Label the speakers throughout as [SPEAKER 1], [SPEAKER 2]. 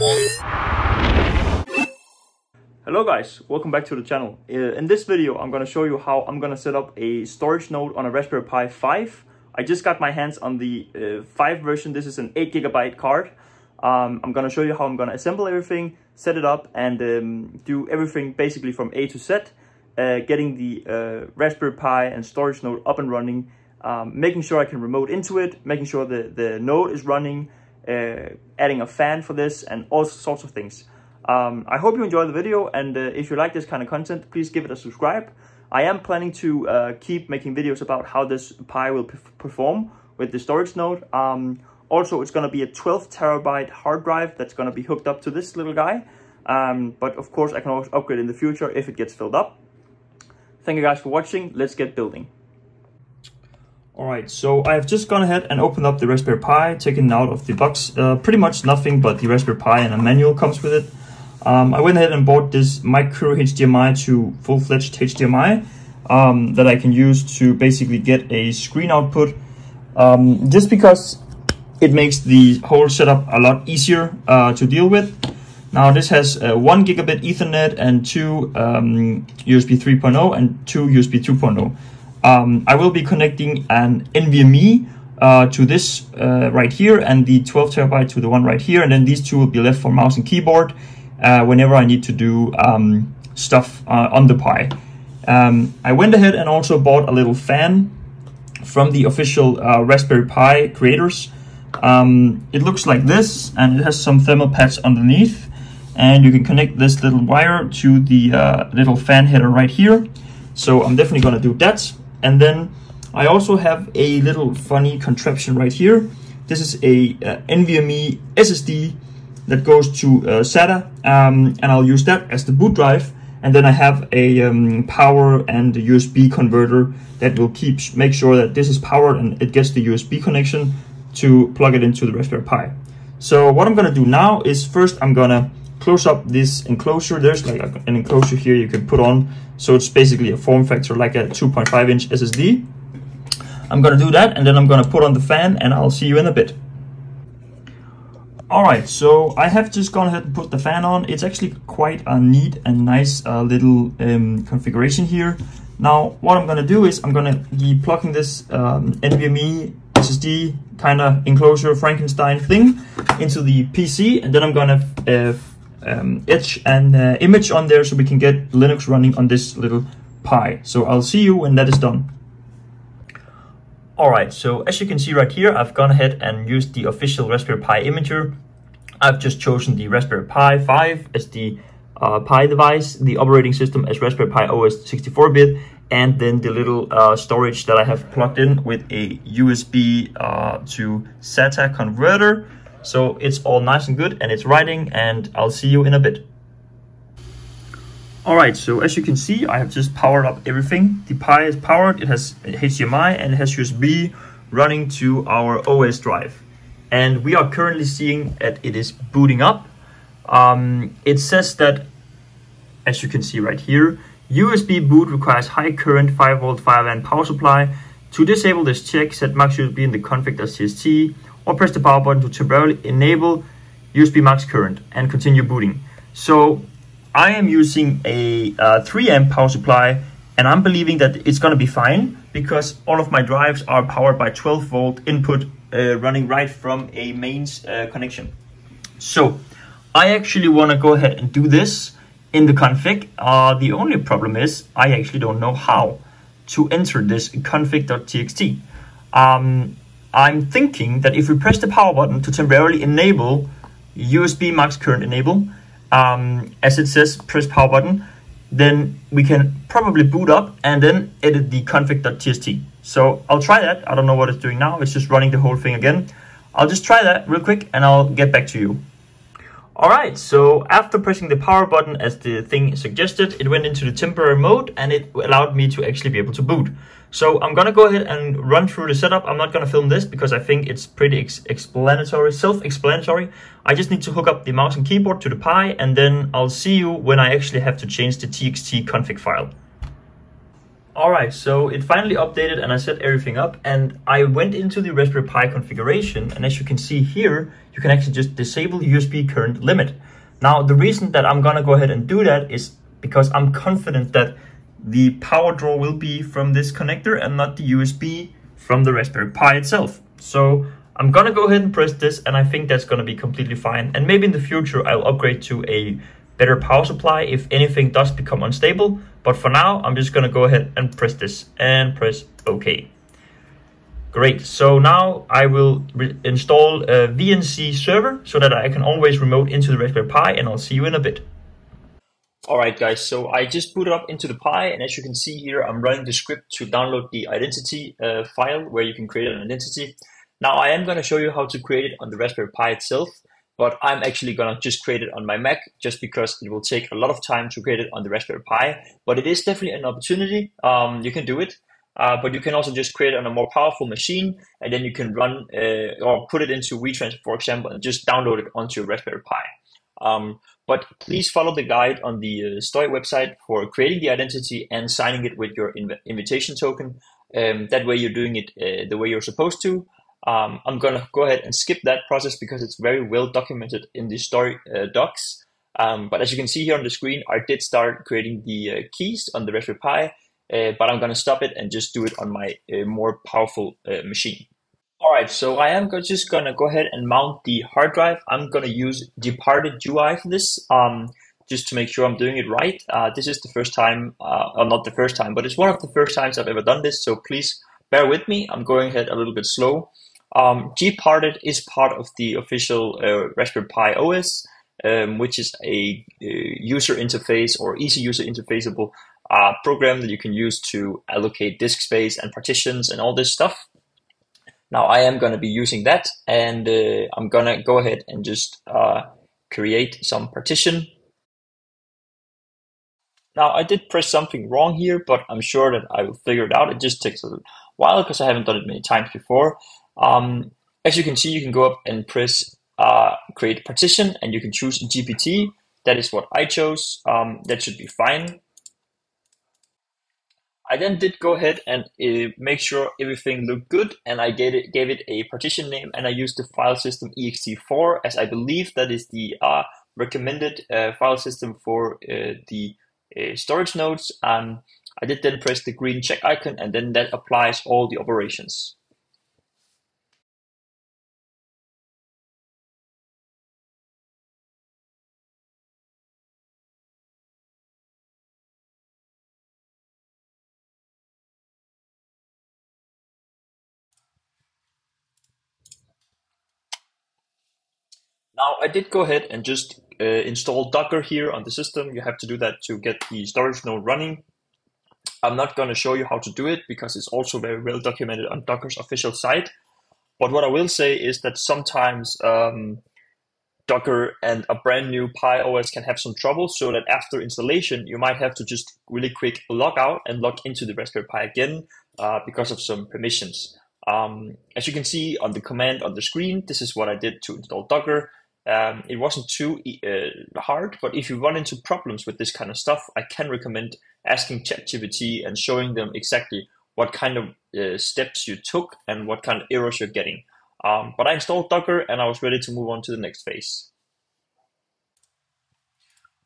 [SPEAKER 1] Hello guys, welcome back to the channel. Uh, in this video, I'm going to show you how I'm going to set up a storage node on a Raspberry Pi 5. I just got my hands on the uh, 5 version. This is an 8 gigabyte card. Um, I'm going to show you how I'm going to assemble everything, set it up, and um, do everything basically from A to Z. Uh, getting the uh, Raspberry Pi and storage node up and running, um, making sure I can remote into it, making sure the, the node is running, adding a fan for this, and all sorts of things. Um, I hope you enjoy the video and uh, if you like this kind of content, please give it a subscribe. I am planning to uh, keep making videos about how this Pi will perform with the storage node. Um, also, it's going to be a 12 terabyte hard drive that's going to be hooked up to this little guy. Um, but of course, I can always upgrade in the future if it gets filled up. Thank you guys for watching. Let's get building. Alright, so I've just gone ahead and opened up the Raspberry Pi, taken out of the box. Uh, pretty much nothing but the Raspberry Pi and a manual comes with it. Um, I went ahead and bought this micro HDMI to full-fledged HDMI um, that I can use to basically get a screen output. Um, just because it makes the whole setup a lot easier uh, to deal with. Now this has uh, 1 gigabit ethernet and two USB um, 3.0 and two USB 2.0. Um, I will be connecting an NVMe uh, to this uh, right here and the 12 terabyte to the one right here and then these two will be left for mouse and keyboard uh, whenever I need to do um, stuff uh, on the Pi. Um, I went ahead and also bought a little fan from the official uh, Raspberry Pi creators. Um, it looks like this and it has some thermal pads underneath and you can connect this little wire to the uh, little fan header right here. So I'm definitely going to do that. And then I also have a little funny contraption right here. This is a uh, NVMe SSD that goes to uh, SATA, um, and I'll use that as the boot drive. And then I have a um, power and a USB converter that will keep make sure that this is powered and it gets the USB connection to plug it into the Raspberry Pi. So what I'm gonna do now is first I'm gonna close up this enclosure. There's like an enclosure here you can put on. So it's basically a form factor like a 2.5 inch SSD. I'm gonna do that and then I'm gonna put on the fan and I'll see you in a bit. Alright, so I have just gone ahead and put the fan on. It's actually quite a neat and nice uh, little um, configuration here. Now, what I'm to do is I'm to be plugging this um, NVMe SSD kind of enclosure Frankenstein thing into the PC, and then I'm to uh, um, etch an uh, image on there so we can get Linux running on this little Pi. So I'll see you when that is done. Alright, so as you can see right here, I've gone ahead and used the official Raspberry Pi imager I've just chosen the Raspberry Pi 5 as the uh, Pi device, the operating system as Raspberry Pi OS 64-bit, and then the little uh, storage that I have plugged in with a USB uh, to SATA converter. So it's all nice and good and it's writing and I'll see you in a bit. Alright, so as you can see, I have just powered up everything. The Pi is powered, it has HDMI and it has USB running to our OS drive and we are currently seeing that it is booting up. Um, it says that, as you can see right here, USB boot requires high current 5 volt 5 amp power supply. To disable this check, set max USB in the config.txt or press the power button to temporarily enable USB max current and continue booting. So I am using a uh, 3 amp power supply and I'm believing that it's going to be fine because all of my drives are powered by 12 volt input uh, running right from a mains uh, connection. So I actually want to go ahead and do this in the config. Uh, the only problem is I actually don't know how to enter this config.txt. Um, I'm thinking that if we press the power button to temporarily enable USB max current enable, um, as it says, press power button, then we can probably boot up and then edit the config.txt. So I'll try that. I don't know what it's doing now. It's just running the whole thing again. I'll just try that real quick and I'll get back to you. Alright, so after pressing the power button as the thing suggested, it went into the temporary mode and it allowed me to actually be able to boot. So I'm gonna go ahead and run through the setup. I'm not gonna film this because I think it's pretty ex explanatory, self-explanatory. I just need to hook up the mouse and keyboard to the Pi and then I'll see you when I actually have to change the txt config file. Alright, so it finally updated and I set everything up and I went into the Raspberry Pi configuration and as you can see here, you can actually just disable USB current limit. Now the reason that I'm gonna go ahead and do that is because I'm confident that the power draw will be from this connector and not the USB from the Raspberry Pi itself. So I'm gonna go ahead and press this and I think that's gonna be completely fine. And maybe in the future I'll upgrade to a better power supply if anything does become unstable. But for now, I'm just gonna go ahead and press this and press OK. Great, so now I will install a VNC server so that I can always remote into the Raspberry Pi and I'll see you in a bit. Alright guys, so I just booted up into the Pi and as you can see here, I'm running the script to download the identity uh, file where you can create an identity. Now I am going to show you how to create it on the Raspberry Pi itself but I'm actually gonna just create it on my Mac just because it will take a lot of time to create it on the Raspberry Pi. But it is definitely an opportunity. Um, you can do it, uh, but you can also just create it on a more powerful machine, and then you can run uh, or put it into WeTransfer, for example, and just download it onto your Raspberry Pi. Um, but please follow the guide on the uh, website for creating the identity and signing it with your inv invitation token. Um, that way, you're doing it uh, the way you're supposed to. Um, I'm gonna go ahead and skip that process because it's very well documented in the Storj uh, docs. Um, but as you can see here on the screen, I did start creating the uh, keys on the Raspberry Pi, uh, but I'm gonna stop it and just do it on my uh, more powerful uh, machine. All right, so I am just gonna go ahead and mount the hard drive. I'm gonna use GParted UI for this, um, just to make sure I'm doing it right. Uh, this is the first time, or not the first time, but it's one of the first times I've ever done this. So please bear with me. I'm going ahead a little bit slow. Um, Gparted is part of the official uh, Raspberry Pi OS, um, which is a, a, user interface or easy user interfaceable uh, program that you can use to allocate disk space and partitions and all this stuff. Now I am going to be using that and uh, I'm going to go ahead and just uh, create some partition. Now I did press something wrong here, but I'm sure that I will figure it out. It just takes a while because I haven't done it many times before. Um, as you can see, you can go up and press uh, create partition and you can choose GPT. That is what I chose. Um, that should be fine. I then did go ahead and uh, make sure everything looked good and I gave it, gave it a partition name and I used the file system ext4 as I believe that is the uh, recommended uh, file system for uh, the uh, storage nodes. And I did then press the green check icon and then that applies all the operations. Now I did go ahead and just uh, install Docker here on the system. You have to do that to get the storage node running. I'm not going to show you how to do it because it's also very well documented on Docker's official site. But what I will say is that sometimes um, Docker and a brand new Pi OS can have some trouble so that after installation, you might have to just really quick log out and log into the Raspberry Pi again uh, because of some permissions. Um, as you can see on the command on the screen, this is what I did to install Docker. Um, it wasn't too uh, hard, but if you run into problems with this kind of stuff, I can recommend asking ChatGPT and showing them exactly what kind of uh, steps you took and what kind of errors you're getting. Um, but I installed Docker and I was ready to move on to the next phase.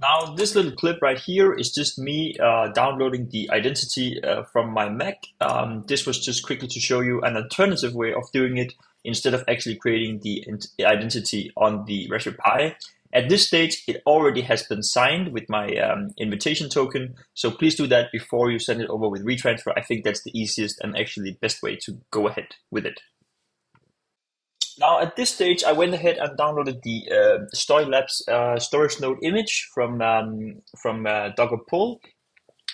[SPEAKER 1] Now, this little clip right here is just me uh, downloading the identity uh, from my Mac. Um, this was just quickly to show you an alternative way of doing it instead of actually creating the identity on the Raspberry Pi. At this stage, it already has been signed with my um, invitation token. So please do that before you send it over with WeTransfer. I think that's the easiest and actually the best way to go ahead with it. Now at this stage, I went ahead and downloaded the uh, Storj Labs uh, storage node image from um, from uh, Docker pull.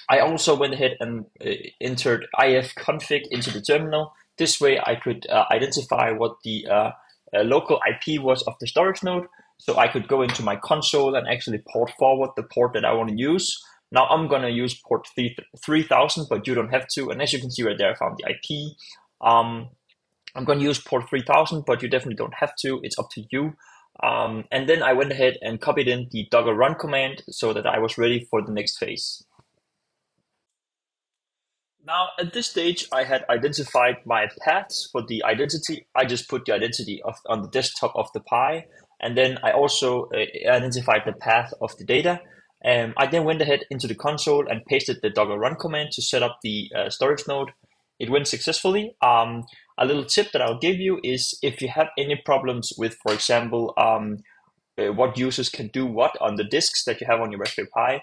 [SPEAKER 1] I also went ahead and uh, entered ifconfig into the terminal this way I could uh, identify what the uh, uh, local IP was of the storage node. So I could go into my console and actually port forward the port that I want to use. Now I'm going to use port 3000, but you don't have to. And as you can see right there, I found the IP. Um, I'm going to use port 3000, but you definitely don't have to. It's up to you. Um, and then I went ahead and copied in the docker run command so that I was ready for the next phase. Now, at this stage, I had identified my paths for the identity. I just put the identity of, on the desktop of the Pi, and then I also uh, identified the path of the data. Um, I then went ahead into the console and pasted the Docker run command to set up the uh, storage node. It went successfully. Um, a little tip that I'll give you is if you have any problems with, for example, um, uh, what users can do what on the disks that you have on your Raspberry Pi,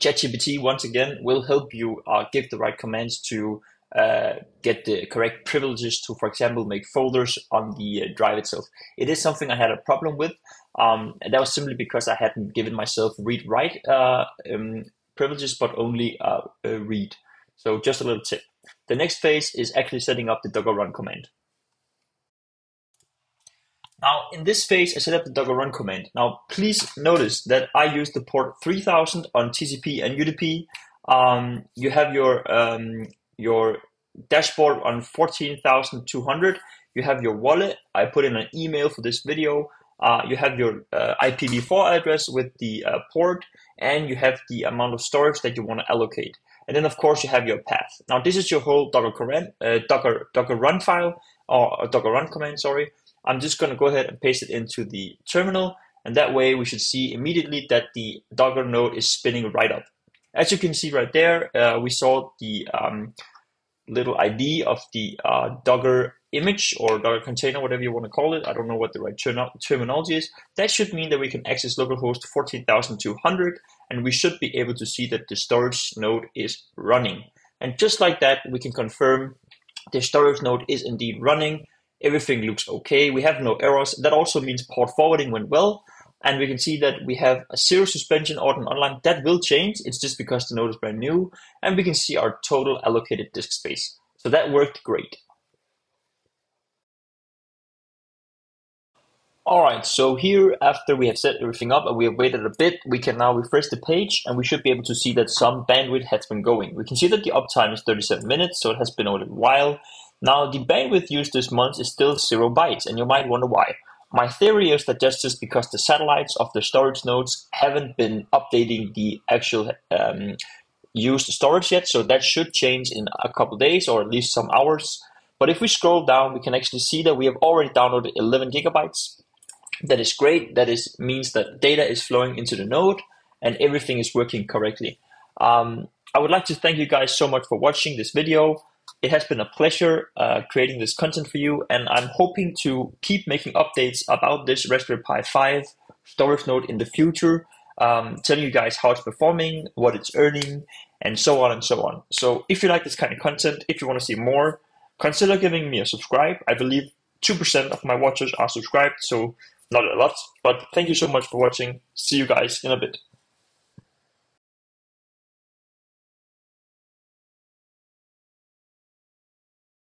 [SPEAKER 1] ChatGPT once again will help you uh, give the right commands to uh, get the correct privileges to, for example, make folders on the uh, drive itself. It is something I had a problem with, um, and that was simply because I hadn't given myself read-write uh, um, privileges, but only uh, read. So just a little tip. The next phase is actually setting up the Docker run command. Now, in this phase, I set up the Docker run command. Now, please notice that I use the port 3000 on TCP and UDP. Um, you have your um, your dashboard on 14,200. You have your wallet. I put in an email for this video. Uh, you have your uh, IPv4 address with the uh, port, and you have the amount of storage that you want to allocate. And then, of course, you have your path. Now, this is your whole Docker, uh, Docker, Docker run file, or Docker run command, sorry. I'm just going to go ahead and paste it into the terminal. And that way we should see immediately that the Docker node is spinning right up. As you can see right there, uh, we saw the um, little ID of the uh, Docker image or Docker container, whatever you want to call it. I don't know what the right ter terminology is. That should mean that we can access localhost 14,200 and we should be able to see that the storage node is running. And just like that, we can confirm the storage node is indeed running everything looks okay. We have no errors. That also means port forwarding went well. And we can see that we have a zero suspension Auden online. That will change. It's just because the node is brand new. And we can see our total allocated disk space. So that worked great. All right, so here after we have set everything up and we have waited a bit, we can now refresh the page and we should be able to see that some bandwidth has been going. We can see that the uptime is 37 minutes, so it has been a little while. Now, the bandwidth used this month is still 0 bytes, and you might wonder why. My theory is that that's just because the satellites of the storage nodes haven't been updating the actual um, used storage yet, so that should change in a couple days or at least some hours. But if we scroll down, we can actually see that we have already downloaded 11 gigabytes. That is great. That is means that data is flowing into the node and everything is working correctly. Um, I would like to thank you guys so much for watching this video it has been a pleasure uh, creating this content for you, and I'm hoping to keep making updates about this Raspberry Pi 5 storage node in the future, um, telling you guys how it's performing, what it's earning, and so on and so on. So if you like this kind of content, if you want to see more, consider giving me a subscribe. I believe 2% of my watchers are subscribed, so not a lot, but thank you so much for watching. See you guys in a bit.